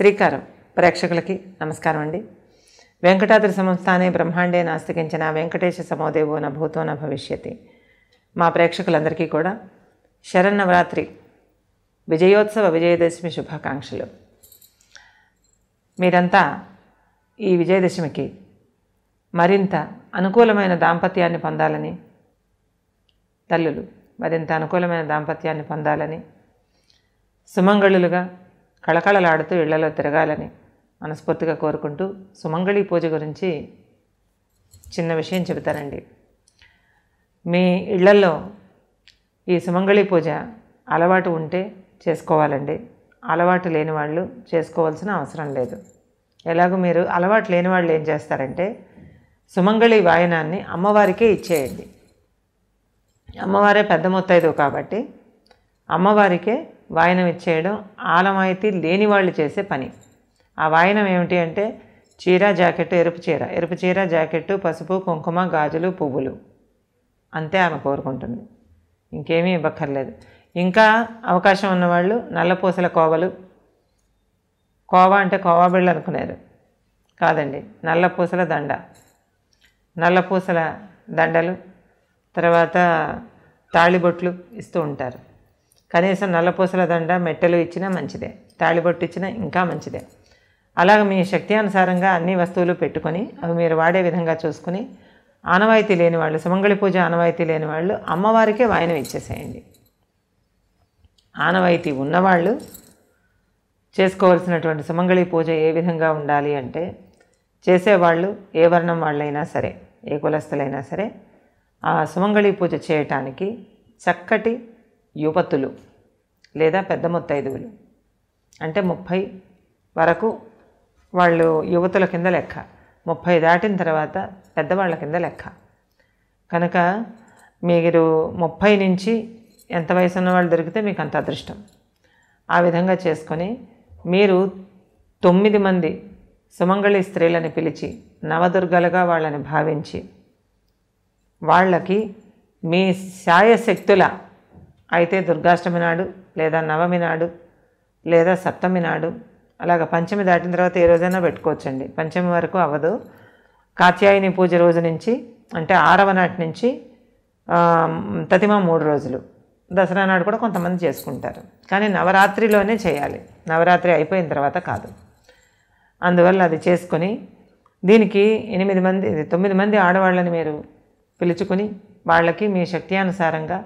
శ్రీకారం. ప్రేక్షకులకి నమస్కారం అండి. వెంకటాద్రి సంస్థానే బ్రహ్మాండే నాస్తికించిన వెంకటేశ సమోదేవో న భూతో న భవిష్యతి. మా ప్రేక్షకులందరికీ కూడా శరన్నవరాత్రి విజయోత్సవ విజయదశమి శుభాకాంక్షలు. మీరంతా ఈ విజయదశమికి మరింత అనుకూలమైన దాంపత్యాన్ని పొందాలని తల్లులు మరింత అనుకూలమైన దాంపత్యాన్ని పొందాలని సుమంగళులుగా కళకళలాడుతూ ఇళ్ళలో తిరగాలని మనస్ఫూర్తిగా కోరుకుంటూ సుమంగళి పూజ గురించి చిన్న విషయం చెబుతారండి మీ ఇళ్ళలో ఈ సుమంగళి పూజ అలవాటు ఉంటే చేసుకోవాలండి. అలవాటు లేని వాళ్ళు చేసుకోవాల్సిన అవసరం లేదు. ఎలాగో మీరు అలవాటు లేని వాళ్ళు ఏం చేస్తారంటే సుమంగళి వాయనాన్ని అమ్మవారికే ఇచ్చేయండి. అమ్మవారే పెద్ద మొత్తైదు కాబట్టి అమ్మవారికే వాయనం ఇచ్చేయడం ఆలమాయితీ లేని వాళ్ళు చేసే పని. ఆ వాయనం ఏమిటి అంటే చీర జాకెట్ ఎరుపు చీర. ఎరుపు చీర జాకెట్టు పసుపు కుంకుమ గాజులు పువ్వులు. అంతే ఆమె కోరుకుంటుంది. ఇంకేమీ ఇవ్వక్కర్లేదు. ఇంకా అవకాశం ఉన్నవాళ్ళు నల్లపూసల కోవలు. కోవ అంటే కోవా బిళ్ళు అనుకున్నారు కాదండి నల్లపూసల దండ. నల్లపూసల దండలు తర్వాత తాళిబొట్లు ఇస్తూ ఉంటారు. కనీసం నల్లపూసల దండ మెట్టెలు ఇచ్చినా మంచిదే. తాళిబొట్టు ఇచ్చినా ఇంకా మంచిదే. అలాగ మీ శక్తి అనుసారంగా అన్ని వస్తువులు పెట్టుకొని అవి మీరు వాడే విధంగా చూసుకుని ఆనవాయితీ లేని వాళ్ళు సుమంగళి పూజ ఆనవాయితీ లేని వాళ్ళు అమ్మవారికే వాయనం ఇచ్చేసేయండి. ఆనవాయితీ ఉన్నవాళ్ళు చేసుకోవాల్సినటువంటి సుమంగళి పూజ ఏ విధంగా ఉండాలి అంటే చేసేవాళ్ళు ఏ వర్ణం వాళ్ళైనా సరే ఏ కులస్తులైనా సరే ఆ సుమంగళి పూజ చేయటానికి చక్కటి యువతులు లేదా పెద్ద ముత్తైదువులు. అంటే ముప్పై వరకు వాళ్ళు యువతుల కింద లెక్క. ముప్పై దాటిన తర్వాత పెద్దవాళ్ళ కింద లెక్క. కనుక మీరు ముప్పై నుంచి ఎంత వయసు ఉన్న వాళ్ళు దొరికితే మీకు అంత అదృష్టం. ఆ విధంగా చేసుకొని మీరు తొమ్మిది మంది సుమంగళి స్త్రీలని పిలిచి నవదుర్గలుగా వాళ్ళని భావించి వాళ్ళకి మీ శాయశక్తుల అయితే దుర్గాష్టమి నాడు లేదా నవమి నాడు లేదా సప్తమి నాడు అలాగ పంచమి దాటిన తర్వాత ఏ రోజైనా పెట్టుకోవచ్చండి. పంచమి వరకు అవ్వదు. కాత్యాయని పూజ రోజు నుంచి అంటే ఆరవ నాటి నుంచి తతిమ మూడు రోజులు. దసరా నాడు కూడా కొంతమంది చేసుకుంటారు. కానీ నవరాత్రిలోనే చేయాలి. నవరాత్రి అయిపోయిన తర్వాత కాదు. అందువల్ల అది చేసుకొని దీనికి ఎనిమిది మంది తొమ్మిది మంది ఆడవాళ్ళని మీరు పిలుచుకుని వాళ్ళకి మీ శక్తి అనుసారంగా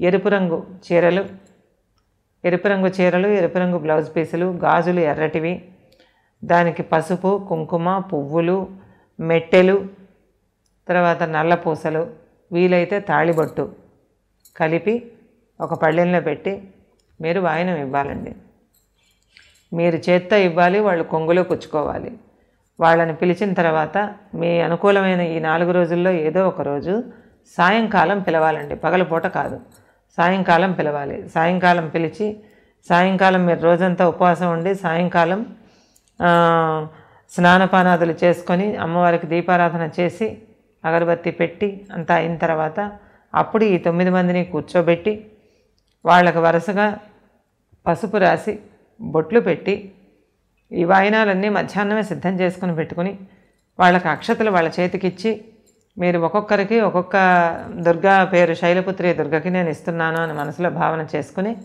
ఎరుపు రంగు చీరలు ఎరుపు రంగు చీరలు ఎరుపు రంగు బ్లౌజ్ పీసులు గాజులు ఎర్రటివి. దానికి పసుపు కుంకుమ పువ్వులు మెట్టెలు తర్వాత నల్ల పూసలు వీలైతే తాళిబొట్టు కలిపి ఒక పళ్ళెంలో పెట్టి మీరు వాయనం ఇవ్వాలండి. మీరు చేత్తో ఇవ్వాలి వాళ్ళు కొంగులో కుచ్చుకోవాలి వాళ్ళని పిలిచిన తర్వాత మీ అనుకూలమైన ఈ నాలుగు రోజుల్లో ఏదో ఒక రోజు సాయంకాలం పిలవాలండి. పగలపూట కాదు. సాయంకాలం పిలవాలి. సాయంకాలం పిలిచి సాయంకాలం మీరు రోజంతా ఉపవాసం ఉండి సాయంకాలం స్నానపానాదులు చేసుకొని అమ్మవారికి దీపారాధన చేసి అగరబత్తి పెట్టి అంతా అయిన తర్వాత అప్పుడు ఈ తొమ్మిది మందిని కూర్చోబెట్టి వాళ్ళకు వరుసగా పసుపు రాసి బొట్లు పెట్టి ఈ వాయినాలన్నీ మధ్యాహ్నమే సిద్ధం చేసుకుని పెట్టుకుని వాళ్ళకి అక్షతలు వాళ్ళ చేతికిచ్చి మీరు ఒక్కొక్కరికి ఒక్కొక్క దుర్గా పేరు శైలపుత్రి దుర్గకి నేను ఇస్తున్నాను అని మనసులో భావన చేసుకుని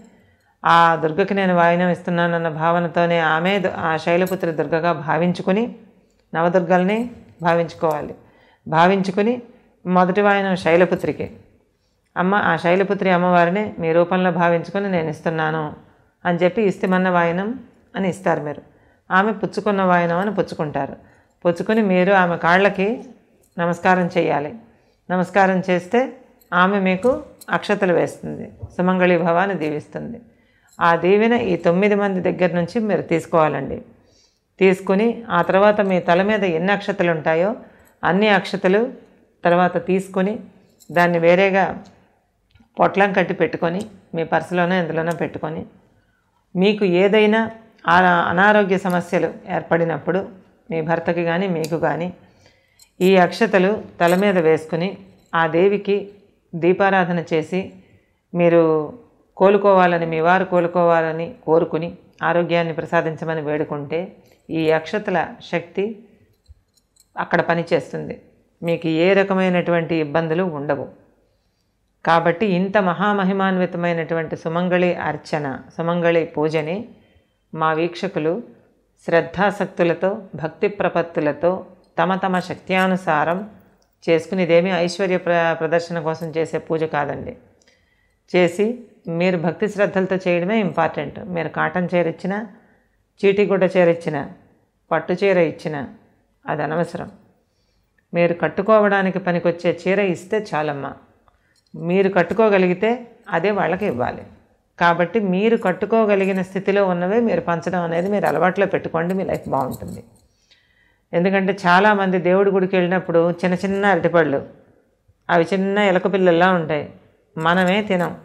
ఆ దుర్గకి నేను వాయినం ఇస్తున్నానన్న భావనతోనే ఆమె ఆ శైలపుత్రి దుర్గగా భావించుకుని నవదుర్గల్ని భావించుకోవాలి. భావించుకుని మొదటి వాయనం శైలపుత్రికి. అమ్మ ఆ శైలపుత్రి అమ్మవారిని మీ రూపంలో భావించుకొని నేను ఇస్తున్నాను అని చెప్పి ఇస్తిమన్న వాయనం అని ఇస్తారు మీరు. ఆమె పుచ్చుకున్న వాయనం అని పుచ్చుకుంటారు. పుచ్చుకుని మీరు ఆమె కాళ్ళకి నమస్కారం చేయాలి. నమస్కారం చేస్తే ఆమె మీకు అక్షతలు వేస్తుంది. సుమంగళి భవాన్ని దీవిస్తుంది. ఆ దీవెన ఈ తొమ్మిది మంది దగ్గర నుంచి మీరు తీసుకోవాలండి. తీసుకుని ఆ తర్వాత మీ తల మీద ఎన్ని అక్షతలు ఉంటాయో అన్ని అక్షతలు తర్వాత తీసుకొని దాన్ని వేరేగా పొట్లం కట్టి పెట్టుకొని మీ పర్సులోనో ఎందులోనో పెట్టుకొని మీకు ఏదైనా అనారోగ్య సమస్యలు ఏర్పడినప్పుడు మీ భర్తకి కానీ మీకు కానీ ఈ అక్షతలు తల మీద వేసుకుని ఆ దేవికి దీపారాధన చేసి మీరు కోలుకోవాలని మీ వారు కోలుకోవాలని కోరుకుని ఆరోగ్యాన్ని ప్రసాదించమని వేడుకుంటే ఈ అక్షతల శక్తి అక్కడ పనిచేస్తుంది. మీకు ఏ రకమైనటువంటి ఇబ్బందులు ఉండవు. కాబట్టి ఇంత మహామహిమాన్వితమైనటువంటి సుమంగళి అర్చన సుమంగళి పూజని మా వీక్షకులు శ్రద్ధాసక్తులతో భక్తి ప్రపత్తులతో తమ తమ శక్త్యానుసారం చేసుకుని ఇదేమీ ఐశ్వర్య ప్ర ప్రదర్శన కోసం చేసే పూజ కాదండి. చేసి మీరు భక్తి శ్రద్ధలతో చేయడమే ఇంపార్టెంట్ మీరు కాటన్ చీర ఇచ్చిన చీటిగుడ్డ చీర ఇచ్చిన పట్టు చీర ఇచ్చిన అది అనవసరం. మీరు కట్టుకోవడానికి పనికొచ్చే చీర ఇస్తే చాలమ్మా. మీరు కట్టుకోగలిగితే అదే వాళ్ళకి ఇవ్వాలి. కాబట్టి మీరు కట్టుకోగలిగిన స్థితిలో ఉన్నవే మీరు పంచడం అనేది మీరు అలవాట్లో పెట్టుకోండి మీ లైఫ్ బాగుంటుంది. ఎందుకంటే చాలామంది దేవుడి గుడికి వెళ్ళినప్పుడు చిన్న చిన్న అరటిపళ్ళు అవి చిన్న ఎలక పిల్లల్లా ఉంటాయి. మనమే తినం.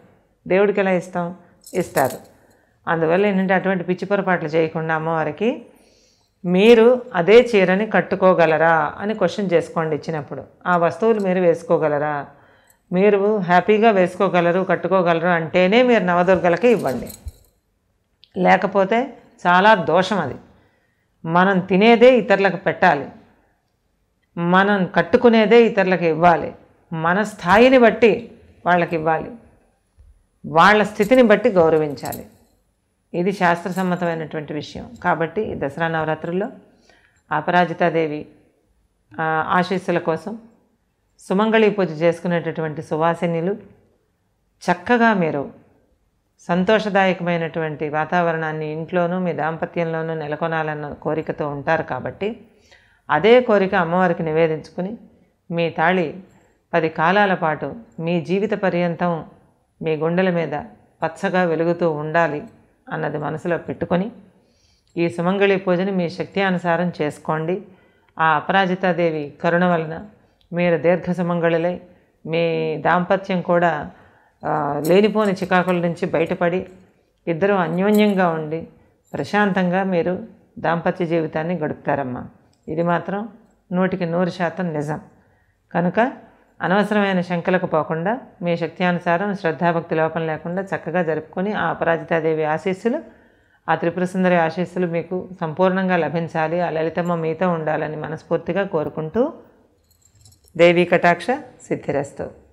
దేవుడికి ఎలా ఇస్తాం? ఇస్తారు. అందువల్ల ఏంటంటే అటువంటి పిచ్చి పొరపాట్లు చేయకుండా అమ్మవారికి మీరు అదే చీరని కట్టుకోగలరా అని క్వశ్చన్ చేసుకోండి ఇచ్చినప్పుడు. ఆ వస్తువులు మీరు వేసుకోగలరా? మీరు హ్యాపీగా వేసుకోగలరు కట్టుకోగలరు అంటేనే మీరు నవదుర్గలకి ఇవ్వండి. లేకపోతే చాలా దోషం అది. మనం తినేదే ఇతరులకు పెట్టాలి. మనం కట్టుకునేదే ఇతరులకు ఇవ్వాలి. మన స్థాయిని బట్టి వాళ్ళకి ఇవ్వాలి. వాళ్ళ స్థితిని బట్టి గౌరవించాలి. ఇది శాస్త్రసమ్మతమైనటువంటి విషయం. కాబట్టి దసరా నవరాత్రుల్లో అపరాజితాదేవి ఆశీస్సుల కోసం సుమంగళి పూజ చేసుకునేటటువంటి సువాసినులు చక్కగా మీరు సంతోషదాయకమైనటువంటి వాతావరణాన్ని ఇంట్లోనూ మీ దాంపత్యంలోనూ నెలకొనాలన్న కోరికతో ఉంటారు కాబట్టి అదే కోరిక అమ్మవారికి నివేదించుకుని మీ తాళి పది కాలాల పాటు మీ జీవిత పర్యంతం మీ గుండెల మీద పచ్చగా వెలుగుతూ ఉండాలి అన్నది మనసులో పెట్టుకొని ఈ సుమంగళి పూజని మీ శక్తి అనుసారం చేసుకోండి. ఆ అపరాజితాదేవి కరుణ వలన మీరు దీర్ఘ సుమంగళులై మీ దాంపత్యం కూడా లేనిపోని చికాకుల నుంచి బయటపడి ఇద్దరు అన్యోన్యంగా ఉండి ప్రశాంతంగా మీరు దాంపత్య జీవితాన్ని గడుపుతారమ్మా. ఇది మాత్రం నూటికి నూరు శాతం నిజం. కనుక అనవసరమైన శంకలకు పోకుండా మీ శక్త్యానుసారం శ్రద్ధాభక్తి లోపం లేకుండా చక్కగా జరుపుకొని ఆ అపరాజితాదేవి ఆశీస్సులు ఆ త్రిపుర సుందరి ఆశీస్సులు మీకు సంపూర్ణంగా లభించాలి. ఆ లలితమ్మ మీతో ఉండాలని మనస్ఫూర్తిగా కోరుకుంటూ దేవీ కటాక్ష సిద్ధిరస్తు.